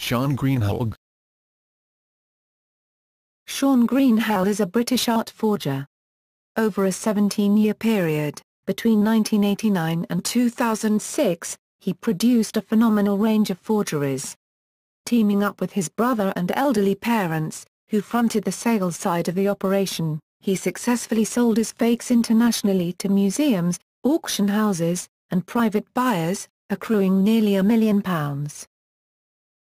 Shaun Greenhalgh Shaun Greenhalgh is a British art forger. Over a 17-year period, between 1989 and 2006, he produced a phenomenal range of forgeries. Teaming up with his brother and elderly parents, who fronted the sales side of the operation, he successfully sold his fakes internationally to museums, auction houses, and private buyers, accruing nearly a million pounds.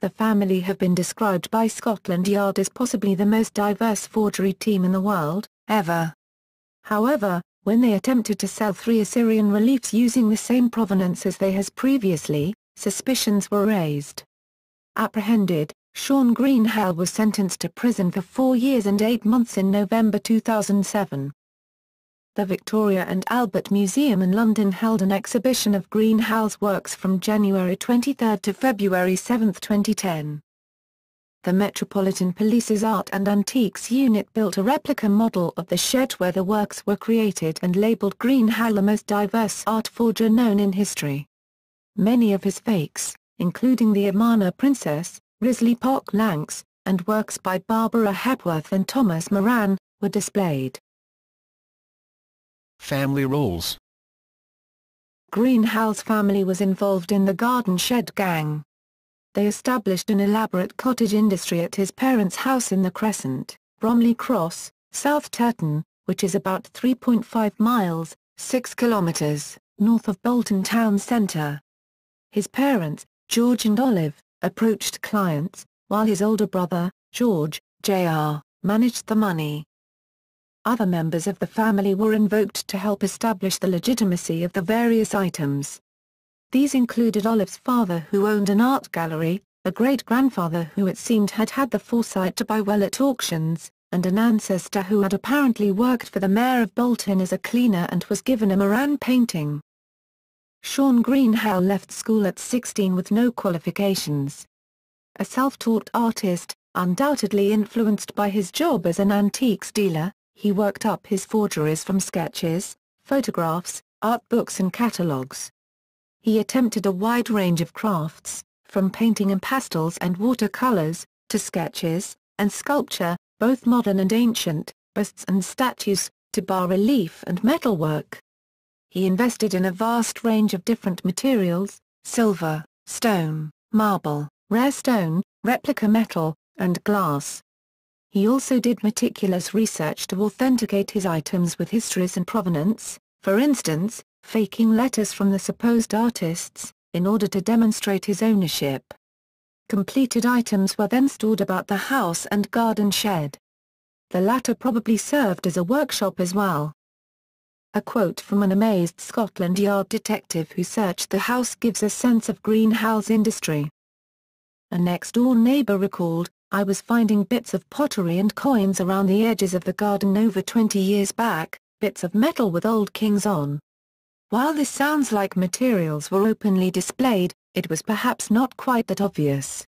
The family have been described by Scotland Yard as possibly the most diverse forgery team in the world, ever. However, when they attempted to sell three Assyrian reliefs using the same provenance as they has previously, suspicions were raised. Apprehended, Shaun Greenhalgh was sentenced to prison for four years and eight months in November 2007. The Victoria and Albert Museum in London held an exhibition of Greenhalgh's works from January 23 to February 7, 2010. The Metropolitan Police's Art and Antiques Unit built a replica model of the shed where the works were created and labelled Greenhalgh the most diverse art forger known in history. Many of his fakes, including the Amarna Princess, Risley Park Lanx, and works by Barbara Hepworth and Thomas Moran, were displayed. Family roles Greenhalgh's family was involved in the Garden Shed Gang. They established an elaborate cottage industry at his parents' house in the Crescent, Bromley Cross, South Turton, which is about 3.5 miles, 6 kilometres, north of Bolton town centre. His parents, George and Olive, approached clients, while his older brother, George, Jr., managed the money. Other members of the family were invoked to help establish the legitimacy of the various items. These included Olive's father who owned an art gallery, a great-grandfather who it seemed had had the foresight to buy well at auctions, and an ancestor who had apparently worked for the mayor of Bolton as a cleaner and was given a Moran painting. Shaun Greenhalgh left school at 16 with no qualifications. A self-taught artist, undoubtedly influenced by his job as an antiques dealer, he worked up his forgeries from sketches, photographs, art books and catalogues. He attempted a wide range of crafts, from painting in pastels and watercolors, to sketches, and sculpture, both modern and ancient, busts and statues, to bas-relief and metalwork he invested in a vast range of different materials, silver, stone, marble, rare stone, replica metal, and glass. He also did meticulous research to authenticate his items with histories and provenance, for instance, faking letters from the supposed artists, in order to demonstrate his ownership. Completed items were then stored about the house and garden shed. The latter probably served as a workshop as well. A quote from an amazed Scotland Yard detective who searched the house gives a sense of Greenhalgh's industry. A next-door neighbour recalled, I was finding bits of pottery and coins around the edges of the garden over 20 years back, bits of metal with old kings on. While this sounds like materials were openly displayed, it was perhaps not quite that obvious.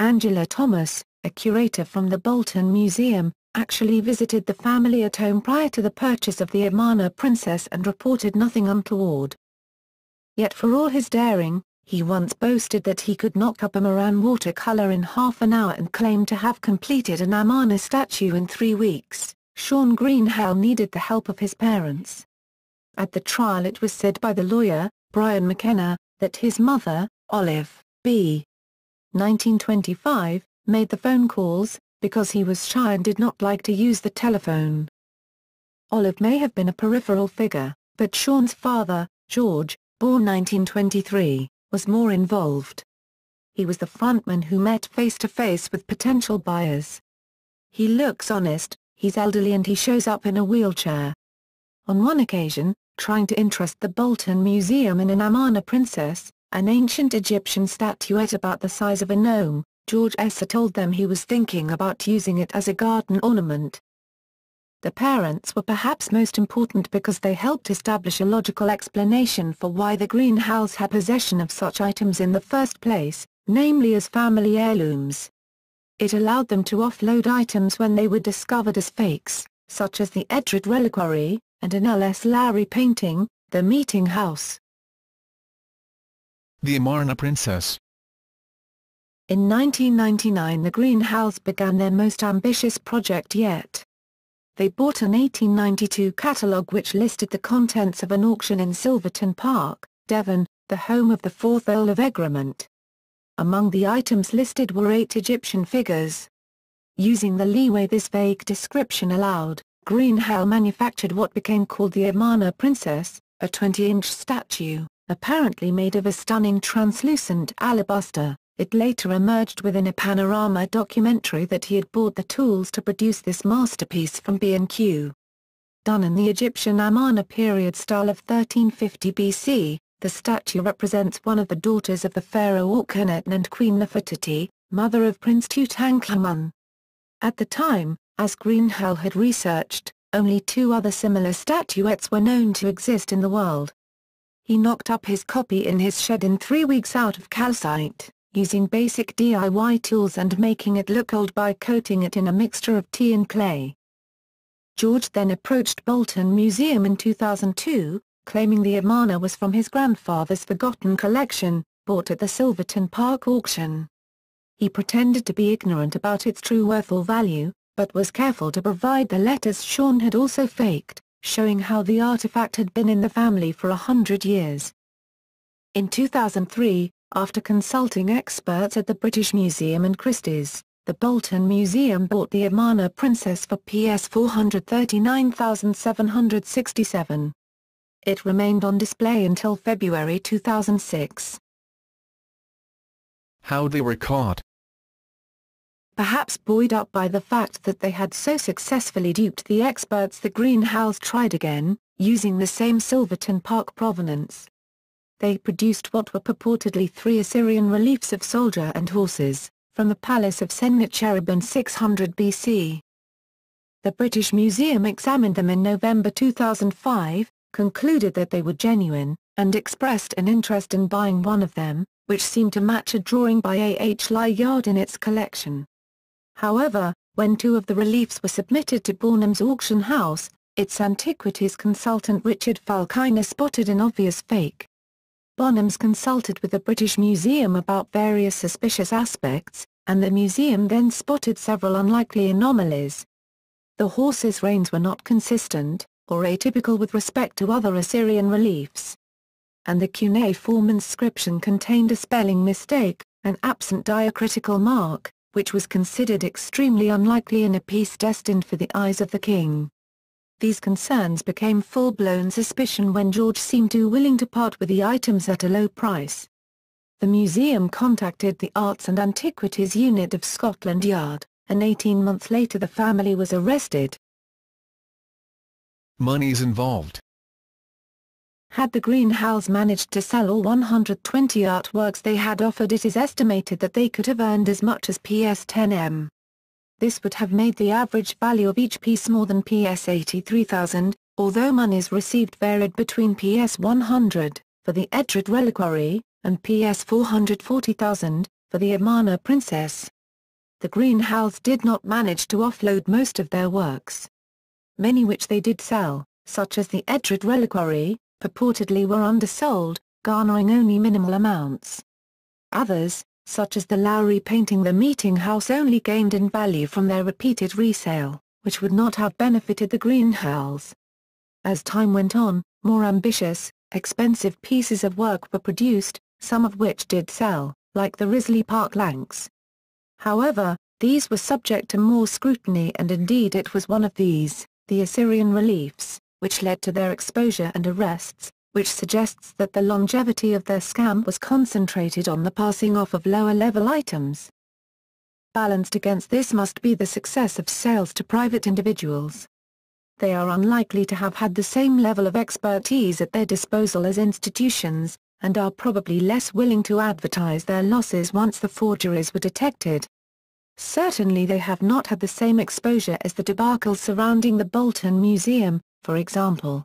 Angela Thomas, a curator from the Bolton Museum, actually visited the family at home prior to the purchase of the Amarna princess and reported nothing untoward. Yet for all his daring, he once boasted that he could knock up a Moran watercolor in half an hour and claimed to have completed an Amarna statue in three weeks. Shaun Greenhalgh needed the help of his parents. At the trial it was said by the lawyer, Brian McKenna, that his mother, Olive, B. 1925, made the phone calls, because he was shy and did not like to use the telephone. Olive may have been a peripheral figure, but Shaun's father, George, born 1923, was more involved. He was the frontman who met face-to-face -face with potential buyers. He looks honest, he's elderly and he shows up in a wheelchair. On one occasion, trying to interest the Bolton Museum in an Amarna princess, an ancient Egyptian statuette about the size of a gnome, George Esser told them he was thinking about using it as a garden ornament. The parents were perhaps most important because they helped establish a logical explanation for why the Greenhalghs had possession of such items in the first place, namely as family heirlooms. It allowed them to offload items when they were discovered as fakes, such as the Edred Reliquary, and an L.S. Lowry painting, The Meeting House. The Amarna Princess In 1999 the Greenhalghs began their most ambitious project yet. They bought an 1892 catalogue which listed the contents of an auction in Silverton Park, Devon, the home of the fourth Earl of Egremont. Among the items listed were eight Egyptian figures. Using the leeway this vague description allowed, Greenhalgh manufactured what became called the Amarna Princess, a 20-inch statue, apparently made of a stunning translucent alabaster. It later emerged within a Panorama documentary that he had bought the tools to produce this masterpiece from B&Q. Done in the Egyptian Amarna period style of 1350 BC, the statue represents one of the daughters of the pharaoh Akhenaten and Queen Nefertiti, mother of Prince Tutankhamun. At the time, as Greenhalgh had researched, only two other similar statuettes were known to exist in the world. He knocked up his copy in his shed in three weeks out of calcite using basic DIY tools and making it look old by coating it in a mixture of tea and clay. George then approached Bolton Museum in 2002, claiming the Amarna was from his grandfather's forgotten collection, bought at the Silverton Park auction. He pretended to be ignorant about its true worth or value, but was careful to provide the letters Shaun had also faked, showing how the artifact had been in the family for a hundred years. In 2003, after consulting experts at the British Museum and Christie's, the Bolton Museum bought the Amarna Princess for PS 439,767. It remained on display until February 2006. How they were caught. Perhaps buoyed up by the fact that they had so successfully duped the experts the Greenhalghs tried again, using the same Silverton Park provenance. They produced what were purportedly three Assyrian reliefs of soldier and horses, from the palace of Sennacherib in 600 BC. The British Museum examined them in November 2005, concluded that they were genuine, and expressed an interest in buying one of them, which seemed to match a drawing by A. H. Layard in its collection. However, when two of the reliefs were submitted to Bonhams auction house, its antiquities consultant Richard Falkiner spotted an obvious fake. Bonhams consulted with the British Museum about various suspicious aspects, and the museum then spotted several unlikely anomalies. The horses' reins were not consistent, or atypical with respect to other Assyrian reliefs. And the cuneiform inscription contained a spelling mistake, an absent diacritical mark, which was considered extremely unlikely in a piece destined for the eyes of the king. These concerns became full-blown suspicion when George seemed too willing to part with the items at a low price. The museum contacted the Arts and Antiquities Unit of Scotland Yard, and 18 months later the family was arrested. Money's involved. Had the Greenhalghs managed to sell all 120 artworks they had offered it is estimated that they could have earned as much as PS 10M. This would have made the average value of each piece more than PS 83,000, although monies received varied between PS 100, for the Edred Reliquary, and PS 440,000, for the Amarna Princess. The Greenhalghs did not manage to offload most of their works. Many which they did sell, such as the Edred Reliquary, purportedly were undersold, garnering only minimal amounts. Others, such as the Lowry painting the Meeting House only gained in value from their repeated resale, which would not have benefited the Greenhalghs. As time went on, more ambitious, expensive pieces of work were produced, some of which did sell, like the Risley Park Lanx. However, these were subject to more scrutiny and indeed it was one of these, the Assyrian reliefs, which led to their exposure and arrests, which suggests that the longevity of their scam was concentrated on the passing off of lower-level items. Balanced against this must be the success of sales to private individuals. They are unlikely to have had the same level of expertise at their disposal as institutions, and are probably less willing to advertise their losses once the forgeries were detected. Certainly they have not had the same exposure as the debacle surrounding the Bolton Museum, for example.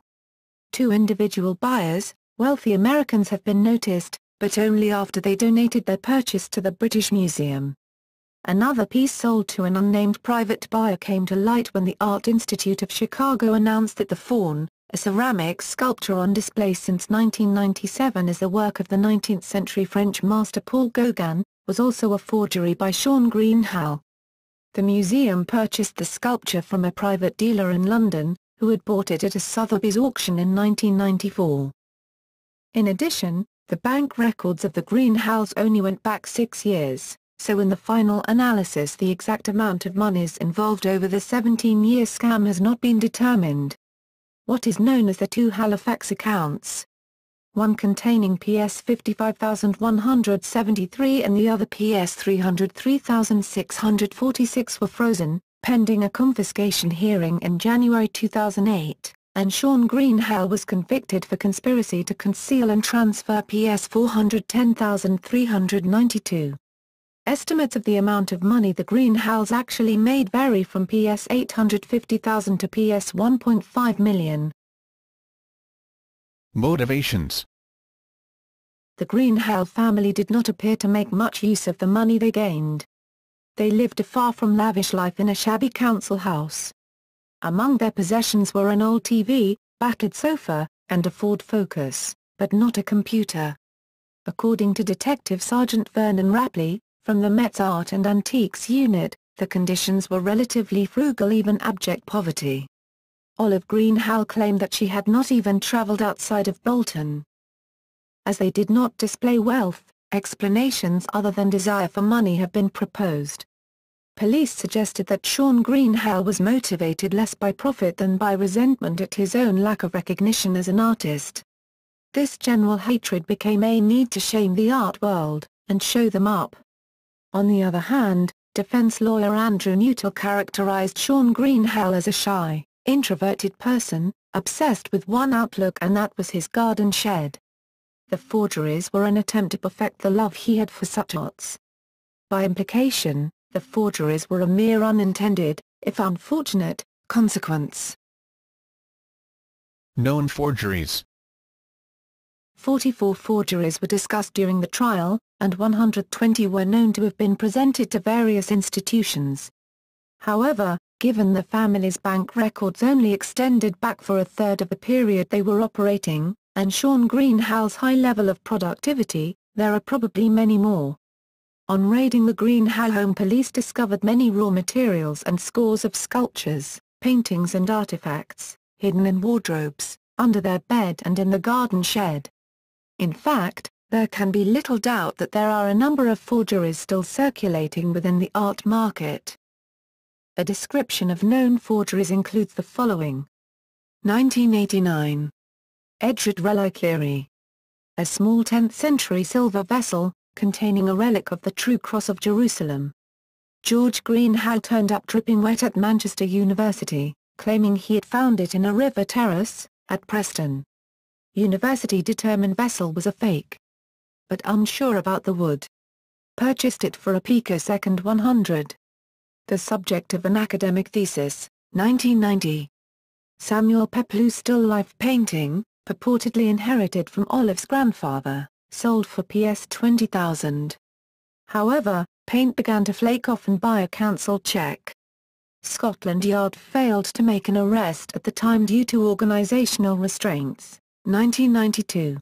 Two individual buyers, wealthy Americans have been noticed, but only after they donated their purchase to the British Museum. Another piece sold to an unnamed private buyer came to light when the Art Institute of Chicago announced that the Faun, a ceramic sculpture on display since 1997 is the work of the 19th-century French master Paul Gauguin, was also a forgery by Shaun Greenhalgh. The museum purchased the sculpture from a private dealer in London, who had bought it at a Sotheby's auction in 1994. In addition, the bank records of the Greenhalghs only went back six years, so in the final analysis the exact amount of monies involved over the 17-year scam has not been determined. What is known as the two Halifax accounts, one containing PS 55173 and the other PS 303646 were frozen, pending a confiscation hearing in January 2008, and Shaun Greenhalgh was convicted for conspiracy to conceal and transfer PS 410392. Estimates of the amount of money the Greenhalghs actually made vary from PS 850,000 to PS 1.5 million. Motivations The Greenhalgh family did not appear to make much use of the money they gained. They lived a far from lavish life in a shabby council house. Among their possessions were an old TV, battered sofa, and a Ford Focus, but not a computer. According to Detective Sergeant Vernon Rapley, from the Met's Art and Antiques Unit, the conditions were relatively frugal even abject poverty. Olive Greenhalgh claimed that she had not even travelled outside of Bolton. As they did not display wealth, explanations other than desire for money have been proposed. Police suggested that Shaun Greenhalgh was motivated less by profit than by resentment at his own lack of recognition as an artist. This general hatred became a need to shame the art world, and show them up. On the other hand, defense lawyer Andrew Nuttall characterized Shaun Greenhalgh as a shy, introverted person, obsessed with one outlook and that was his garden shed. The forgeries were an attempt to perfect the love he had for such arts. By implication, the forgeries were a mere unintended, if unfortunate, consequence. Known forgeries 44 forgeries were discussed during the trial, and 120 were known to have been presented to various institutions. However, given the family's bank records only extended back for a third of the period they were operating, and Shaun Greenhalgh's high level of productivity, there are probably many more. On raiding the Greenhalgh home police discovered many raw materials and scores of sculptures, paintings and artifacts, hidden in wardrobes, under their bed and in the garden shed. In fact, there can be little doubt that there are a number of forgeries still circulating within the art market. A description of known forgeries includes the following. 1989. Edred Reliquary. A small 10th-century silver vessel, containing a relic of the True Cross of Jerusalem. George Greenhalgh turned up dripping wet at Manchester University, claiming he had found it in a river terrace, at Preston. University determined vessel was a fake. But unsure about the wood. Purchased it for a picosecond 100 the subject of an academic thesis, 1990. Samuel Peploe's still-life painting, purportedly inherited from Olive's grandfather, sold for PS 20,000. However, paint began to flake off and a cancelled check. Scotland Yard failed to make an arrest at the time due to organisational restraints, 1992.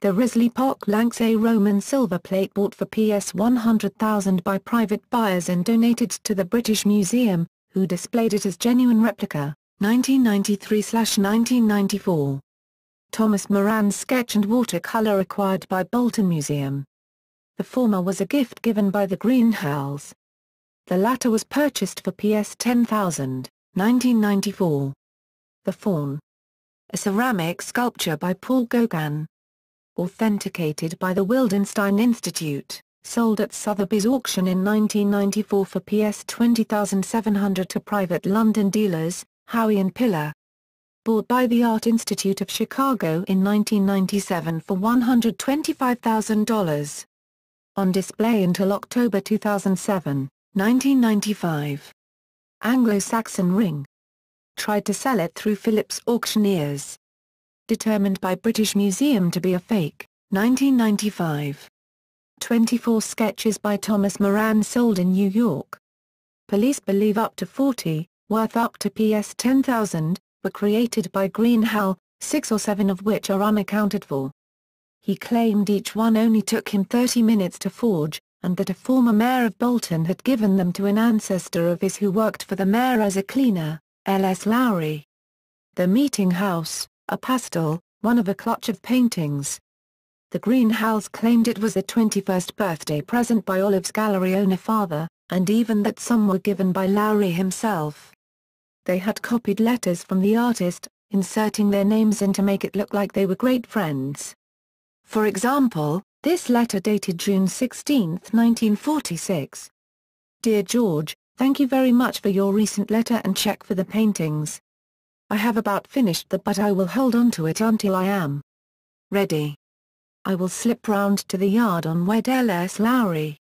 The Risley Park Lanx A Roman silver plate bought for PS 100,000 by private buyers and donated to the British Museum, who displayed it as genuine replica, 1993-1994. Thomas Moran's sketch and watercolour acquired by Bolton Museum. The former was a gift given by the Greenhalghs. The latter was purchased for PS 10,000, 1994. The Faun. A ceramic sculpture by Paul Gauguin authenticated by the Wildenstein Institute, sold at Sotheby's auction in 1994 for PS 20,700 to private London dealers, Howie and Pillar. Bought by the Art Institute of Chicago in 1997 for $125,000. On display until October 2007, 1995. Anglo-Saxon ring. Tried to sell it through Phillips auctioneers determined by British Museum to be a fake, 1995. 24 sketches by Thomas Moran sold in New York. Police believe up to 40, worth up to PS 10,000, were created by Greenhalgh, six or seven of which are unaccounted for. He claimed each one only took him 30 minutes to forge, and that a former mayor of Bolton had given them to an ancestor of his who worked for the mayor as a cleaner, L. S. Lowry. The Meeting House, a pastel, one of a clutch of paintings. The Greenhalghs claimed it was a 21st birthday present by Olive's gallery owner father, and even that some were given by Lowry himself. They had copied letters from the artist, inserting their names in to make it look like they were great friends. For example, this letter dated June 16, 1946. Dear George, thank you very much for your recent letter and check for the paintings. I have about finished the but I will hold on to it until I am ready. I will slip round to the yard on Wed L.S. Lowry.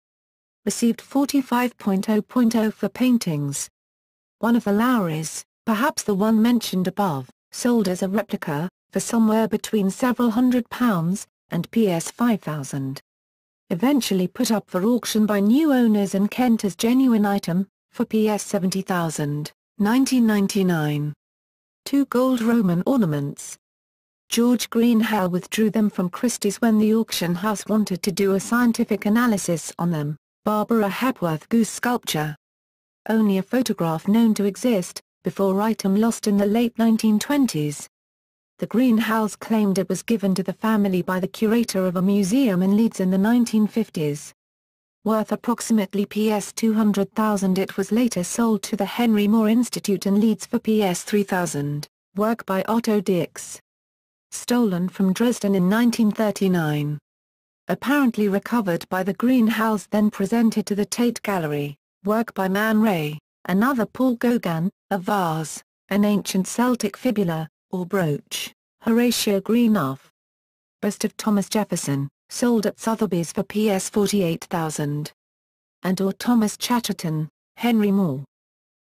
Received 45.0.0 for paintings. One of the Lowrys, perhaps the one mentioned above, sold as a replica, for somewhere between several hundred pounds, and PS 5000. Eventually put up for auction by new owners and Kent as genuine item, for PS 70,000, 1999. Two gold Roman ornaments. George Greenhalgh withdrew them from Christie's when the auction house wanted to do a scientific analysis on them. Barbara Hepworth goose sculpture. Only a photograph known to exist, before item lost in the late 1920s. The Greenhalghs claimed it was given to the family by the curator of a museum in Leeds in the 1950s. Worth approximately PS 200,000 it was later sold to the Henry Moore Institute in Leeds for PS 3000, work by Otto Dix. Stolen from Dresden in 1939. Apparently recovered by the Greenhalghs then presented to the Tate Gallery, work by Man Ray, another Paul Gauguin, a vase, an ancient Celtic fibula, or brooch, Horatio Greenough. Bust of Thomas Jefferson, sold at Sotheby's for PS 48,000. And or Thomas Chatterton, Henry Moore.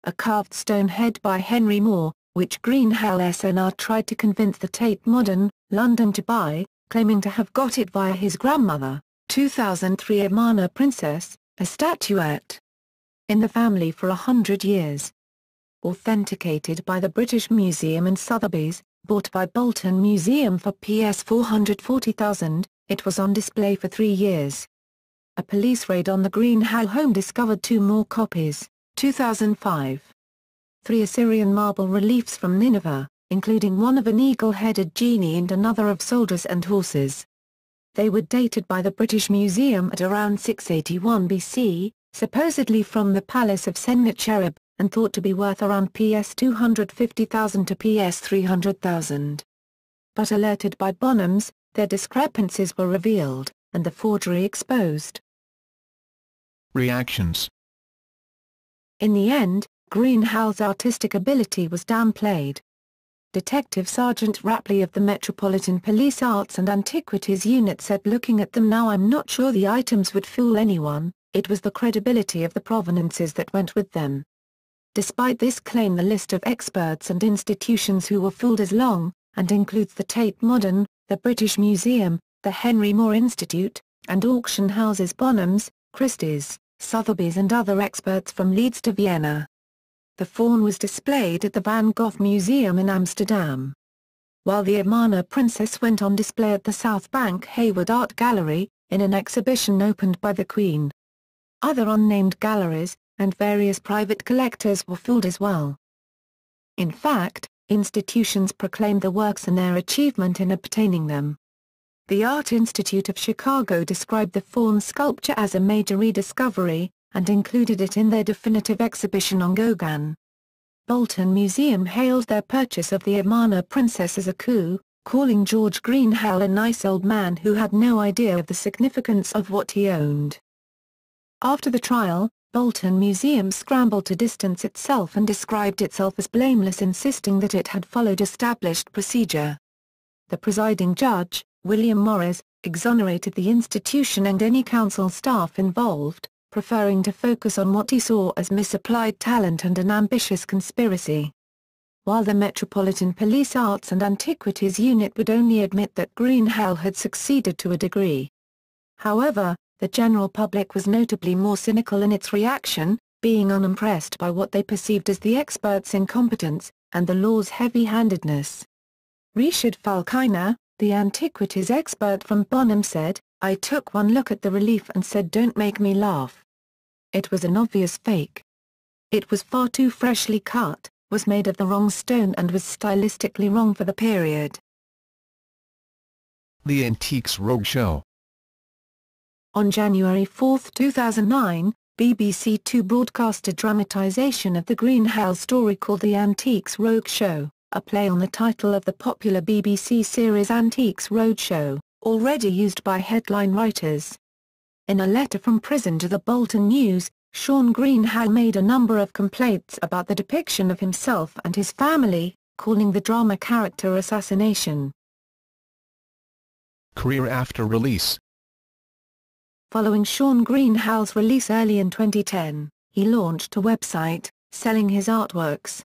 A carved stone head by Henry Moore, which Greenhalgh SNR tried to convince the Tate Modern, London to buy, claiming to have got it via his grandmother, 2003 Amarna Princess, a statuette. In the family for a hundred years authenticated by the British Museum and Sotheby's, bought by Bolton Museum for PS 440,000, it was on display for three years. A police raid on the Greenhalgh home discovered two more copies, 2005. Three Assyrian marble reliefs from Nineveh, including one of an eagle-headed genie and another of soldiers and horses. They were dated by the British Museum at around 681 BC, supposedly from the palace of Sennacherib, and thought to be worth around PS 250,000 to PS 300,000. But alerted by Bonhams, their discrepancies were revealed, and the forgery exposed. Reactions In the end, Greenhalgh's artistic ability was downplayed. Detective Sergeant Rapley of the Metropolitan Police Arts and Antiquities Unit said looking at them now I'm not sure the items would fool anyone, it was the credibility of the provenances that went with them. Despite this claim the list of experts and institutions who were fooled is long, and includes the Tate Modern, the British Museum, the Henry Moore Institute, and auction houses Bonhams, Christie's, Sotheby's and other experts from Leeds to Vienna. The faun was displayed at the Van Gogh Museum in Amsterdam. While the Amarna Princess went on display at the South Bank Hayward Art Gallery, in an exhibition opened by the Queen. Other unnamed galleries, and various private collectors were fooled as well. In fact, institutions proclaimed the works and their achievement in obtaining them. The Art Institute of Chicago described the faun sculpture as a major rediscovery, and included it in their definitive exhibition on Gauguin. Bolton Museum hailed their purchase of the Amarna Princess as a coup, calling George Greenhalgh a nice old man who had no idea of the significance of what he owned. After the trial, Bolton Museum scrambled to distance itself and described itself as blameless insisting that it had followed established procedure. The presiding judge, William Morris, exonerated the institution and any council staff involved, preferring to focus on what he saw as misapplied talent and an ambitious conspiracy. While the Metropolitan Police Arts and Antiquities Unit would only admit that Greenhalgh had succeeded to a degree. However, the general public was notably more cynical in its reaction, being unimpressed by what they perceived as the experts' incompetence, and the law's heavy-handedness. Richard Falkiner, the antiquities expert from Bonham said, I took one look at the relief and said don't make me laugh. It was an obvious fake. It was far too freshly cut, was made of the wrong stone and was stylistically wrong for the period. The Antiques Rogue Show. On January 4, 2009, BBC Two broadcast a dramatisation of the Greenhalgh story called The Antiques Rogue Show, a play on the title of the popular BBC series Antiques Roadshow, already used by headline writers. In a letter from prison to the Bolton News, Shaun Greenhalgh made a number of complaints about the depiction of himself and his family, calling the drama character assassination. Career after release. Following Shaun Greenhalgh's release early in 2010, he launched a website, selling his artworks.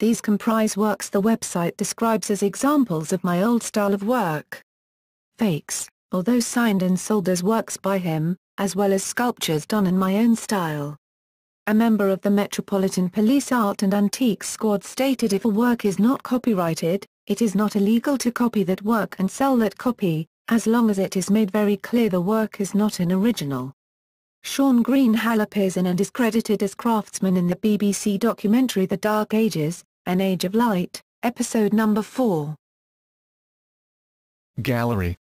These comprise works the website describes as examples of my old style of work. Fakes, although signed and sold as works by him, as well as sculptures done in my own style. A member of the Metropolitan Police Art and Antiques Squad stated if a work is not copyrighted, it is not illegal to copy that work and sell that copy, as long as it is made very clear the work is not an original. Shaun Greenhalgh appears in and is credited as craftsman in the BBC documentary The Dark Ages, An Age of Light, episode number 4. Gallery.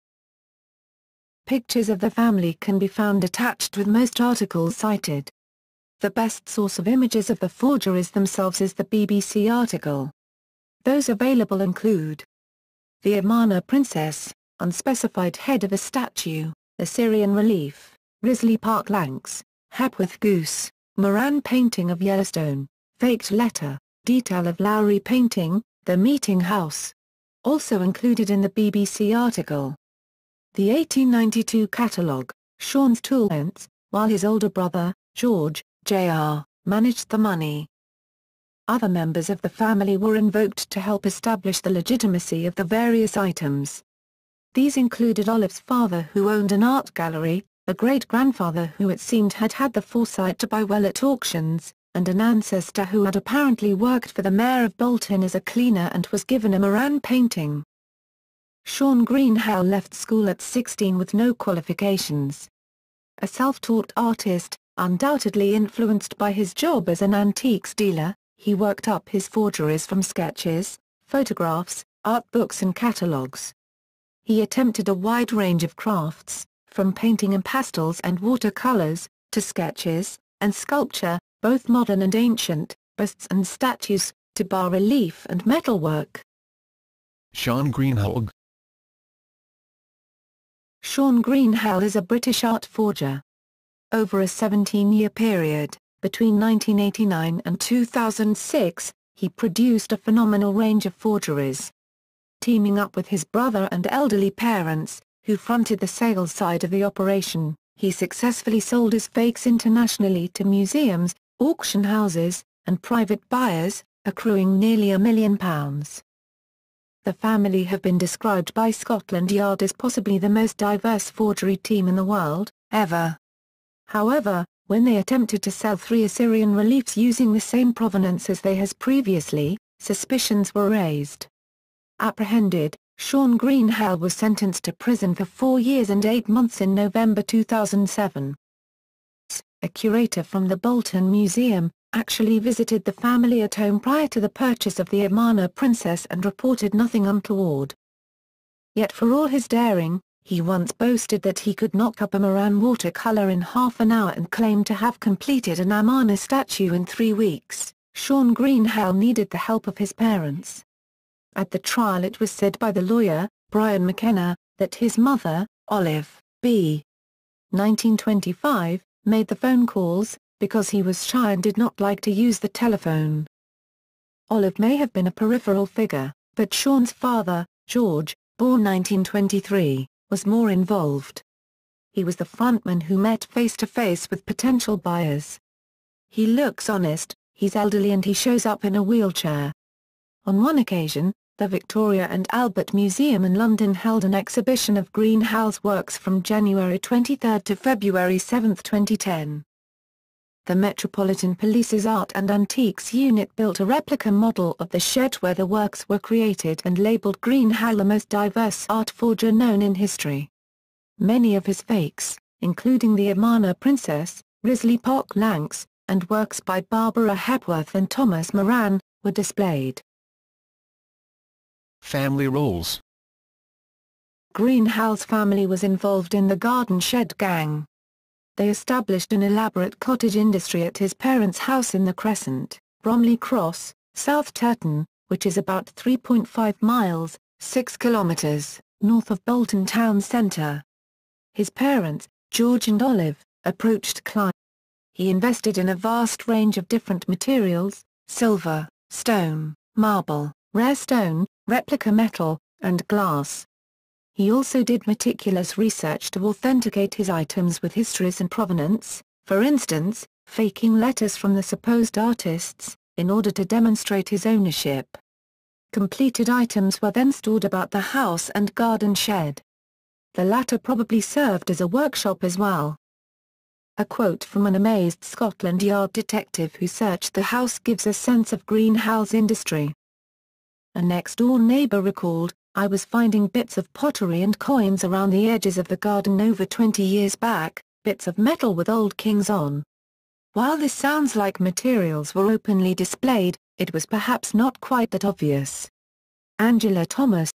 Pictures of the family can be found attached with most articles cited. The best source of images of the forgeries themselves is the BBC article. Those available include the Amarna Princess, unspecified head of a statue, Assyrian relief, Risley Park Lanx, Hepworth Goose, Moran painting of Yellowstone, faked letter, detail of Lowry painting, the meeting house. Also included in the BBC article. The 1892 catalogue, Shaun's Toolents, while his older brother, George, Jr., managed the money. Other members of the family were invoked to help establish the legitimacy of the various items. These included Olive's father who owned an art gallery, a great-grandfather who it seemed had had the foresight to buy well at auctions, and an ancestor who had apparently worked for the mayor of Bolton as a cleaner and was given a Moran painting. Sean Greenhalgh left school at 16 with no qualifications. A self-taught artist, undoubtedly influenced by his job as an antiques dealer, he worked up his forgeries from sketches, photographs, art books and catalogues. He attempted a wide range of crafts, from painting in pastels and watercolors, to sketches, and sculpture, both modern and ancient, busts and statues, to bas-relief and metalwork. Shaun Greenhalgh. Shaun Greenhalgh is a British art forger. Over a 17-year period, between 1989 and 2006, he produced a phenomenal range of forgeries. Teaming up with his brother and elderly parents, who fronted the sales side of the operation, he successfully sold his fakes internationally to museums, auction houses, and private buyers, accruing nearly a million pounds. The family have been described by Scotland Yard as possibly the most diverse forgery team in the world, ever. However, when they attempted to sell three Assyrian reliefs using the same provenance as they has previously, suspicions were raised. Apprehended, Shaun Greenhalgh was sentenced to prison for four years and eight months in November 2007. A curator from the Bolton Museum, actually visited the family at home prior to the purchase of the Amarna princess and reported nothing untoward. Yet for all his daring, he once boasted that he could knock up a Moran watercolor in half an hour and claimed to have completed an Amarna statue in three weeks. Shaun Greenhalgh needed the help of his parents. At the trial it was said by the lawyer, Brian McKenna, that his mother, Olive, B. 1925, made the phone calls, because he was shy and did not like to use the telephone. Olive may have been a peripheral figure, but Shaun's father, George, born 1923, was more involved. He was the frontman who met face-to-face -face with potential buyers. He looks honest, he's elderly and he shows up in a wheelchair. On one occasion, the Victoria and Albert Museum in London held an exhibition of Greenhalgh's works from January 23 to February 7, 2010 the Metropolitan Police's Art and Antiques Unit built a replica model of the shed where the works were created and labeled Greenhalgh the most diverse art forger known in history. Many of his fakes, including the Amarna Princess, Risley Park Lanx, and works by Barbara Hepworth and Thomas Moran, were displayed. Family roles Greenhalgh's family was involved in the Garden Shed Gang. They established an elaborate cottage industry at his parents' house in the Crescent, Bromley Cross, South Turton, which is about 3.5 miles, 6 kilometres, north of Bolton town centre. His parents, George and Olive, approached Clive. He invested in a vast range of different materials, silver, stone, marble, rare stone, replica metal, and glass. He also did meticulous research to authenticate his items with histories and provenance, for instance, faking letters from the supposed artists, in order to demonstrate his ownership. Completed items were then stored about the house and garden shed. The latter probably served as a workshop as well. A quote from an amazed Scotland Yard detective who searched the house gives a sense of Greenhalgh's industry. A next-door neighbour recalled, I was finding bits of pottery and coins around the edges of the garden over 20 years back, bits of metal with old kings on. While this sounds like materials were openly displayed, it was perhaps not quite that obvious. Angela Thomas,